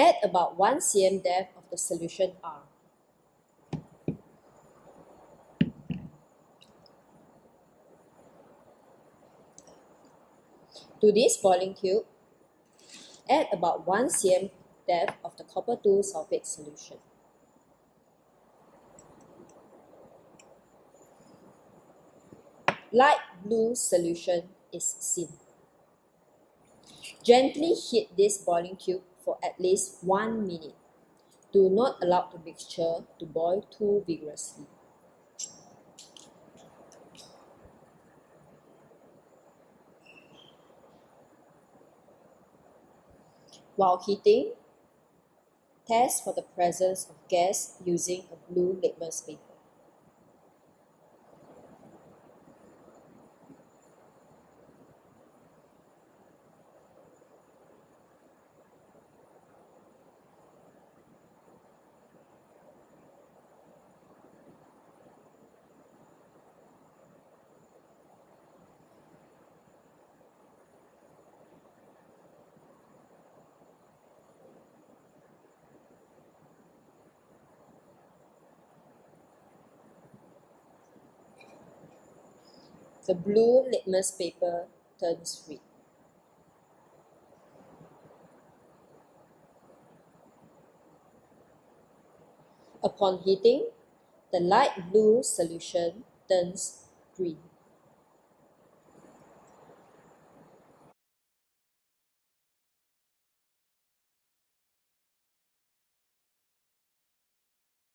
Add about 1 cm depth of the solution R. To this boiling tube, add about 1 cm depth of the copper 2 sulfate solution. Light blue solution is seen. Gently heat this boiling tube for at least 1 minute. Do not allow the mixture to boil too vigorously. While heating, test for the presence of gas using a blue litmus paper. The blue litmus paper turns red. Upon heating, the light blue solution turns green.